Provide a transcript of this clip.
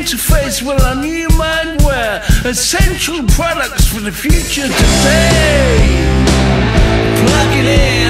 interface with our new mindware. essential products for the future today. Plug it in.